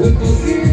Muito